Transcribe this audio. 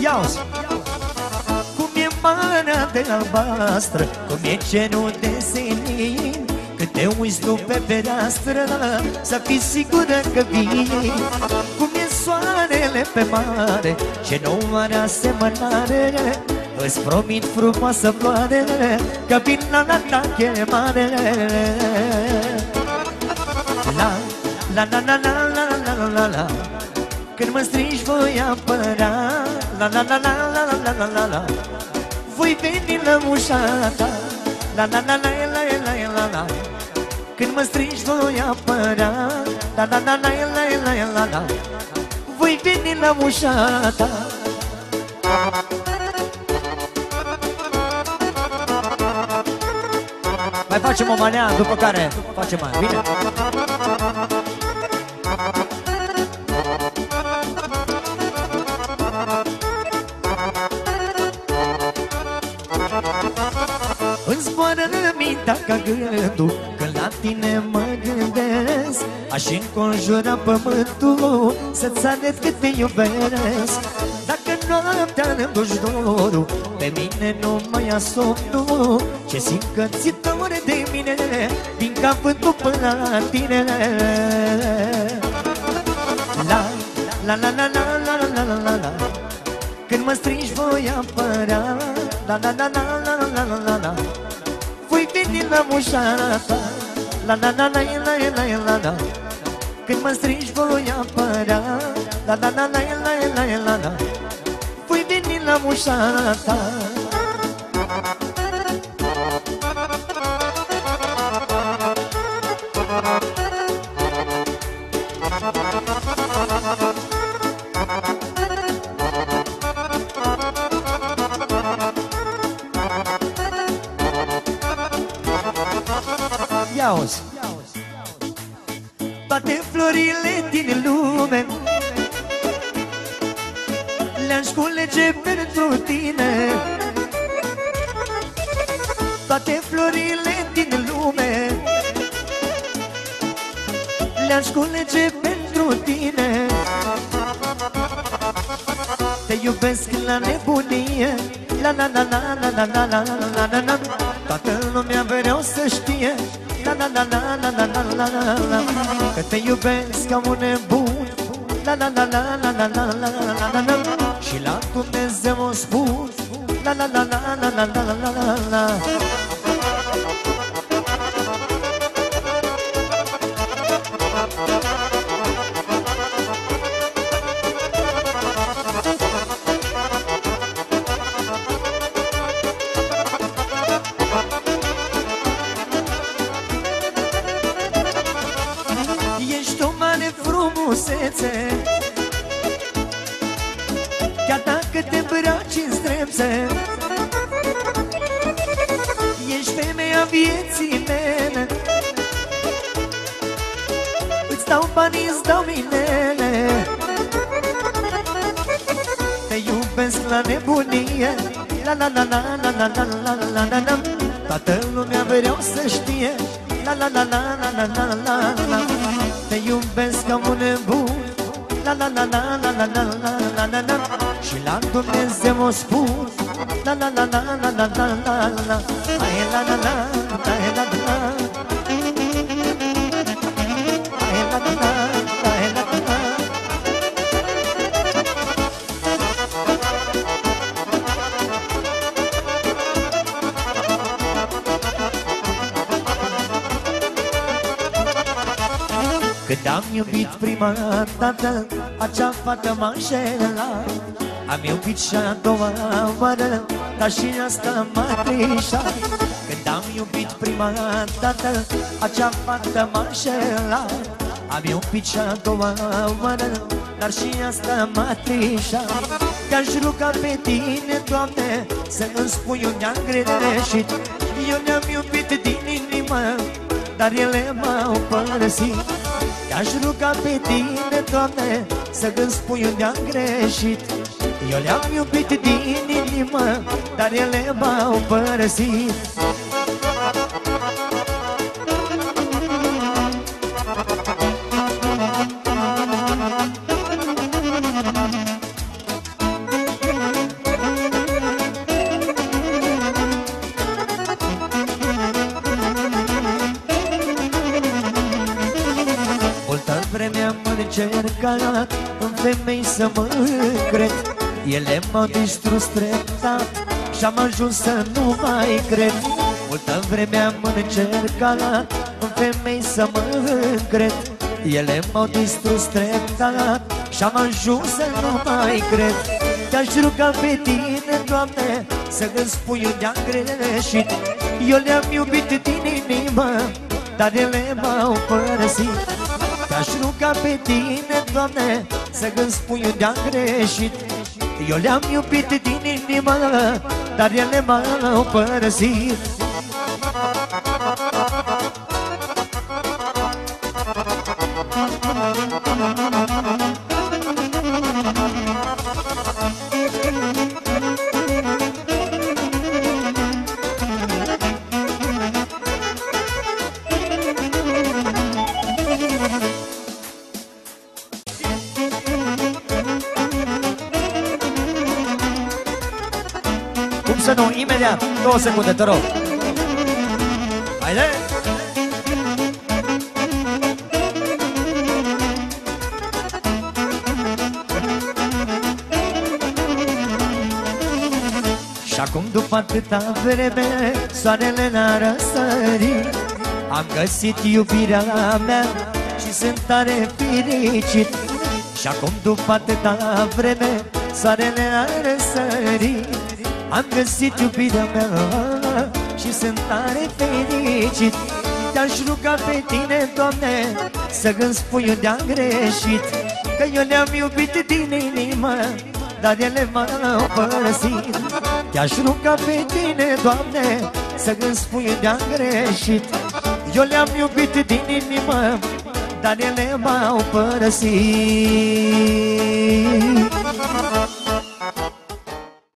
Iauzi! Cum e mana de albastră Cum e cerul de senin când te uiți tu pe fereastră Să fii sigură că vii Cum e soarele pe mare Ce nu are asemănare Îți promit frumoasă floare Că vin la la ta chemare La la la la la la la la la Când mă strigi voi apăra La la la la la la la la la voi veni la ușa ta La la la la la la la la Când mă strigi voi apăra. La la la la la la la la. Voi veni la ușa ta. Mai facem o manea, după care facem mai bine? Mintea ca gândul Când la tine mă gândesc Aș înconjura pământul Să-ți arăt cât te iubesc Dacă noaptea îmi duci dorul Pe mine nu mai ia somnul Ce simt că ți dore de mine Din capătul până la tine La, la, la, la, la, la, la, la, la, la Când mă strigi voi apărea La, la, la, la, la, la, la, la, la inima mușata La la la la la la la la. Când mă strigi voi apărea. La la la la la la la. La fui veni la mușata auzi Toate florile din lume Le-aș culege pentru tine Toate florile din lume Le-aș culege pentru tine Te iubesc la nebunie La la la la la la la la la la la Toată lumea vreau să știe La la la la la la la la la la Că te iubesc ca un nebun La la la la la la la la la la la Și la Dumnezeu o spun La la la la la la la la la la Chiar dacă te îmbraci în stremțe Ești femeia vieții mele Îți dau bani, îți dau minele Te iubesc la nebunie La la la la la la la la la la la Toată lumea vreau să știe La la la la la la la la la te iubesc ca un nebun La la la la la la la la la la la Și la Dumnezeu o spun La la la la la la la la la Ai la la la, ai la la la iubit prima dată Acea fată m-a înșelat. Am iubit și a doua oară Dar și asta m-a trișat. Când am iubit prima dată Acea fată m-a înșelat. Am iubit și a doua oară Dar și asta m-a trișat. Te-aș ruga pe tine, Doamne Să îmi spui unde am greșit. Eu ne-am iubit din inimă Dar ele m-au părăsit Te-aș ruga pe tine, Doamne Să-mi spui unde am greșit. Eu le-am iubit din inimă Dar ele m-au părăsit încercat în femei să mă cred. Ele m-au distrus treptat și-am ajuns să nu mai cred. Multă vreme am încercat în femei să mă cred. Ele m-au distrus treptat și-am ajuns să nu mai cred. Te-aș ruga pe tine, Doamne, să-mi spui unde am greșit. Eu le-am iubit din inimă, dar ele m-au părăsit Te-aș ruga pe tine, Doamne, să-mi spui unde am greșit. Eu le-am iubit din inimă, dar ele m-au părăsit Cum să nu? Imediat! Două secunde, te rog! Haide! Și acum după atâta vreme Soarele n-a răsărit Am găsit iubirea mea Și sunt tare fericit Și acum după atâta vreme Soarele a răsărit am găsit iubirea mea și sunt tare fericit. Te-aș ruga pe tine, Doamne, să-mi spui unde am greșit. Că eu le-am iubit din inimă, dar ele m-au părăsit. Te-aș ruga pe tine, Doamne, să-mi spui unde am greșit. Eu le-am iubit din inimă, dar ele m-au părăsit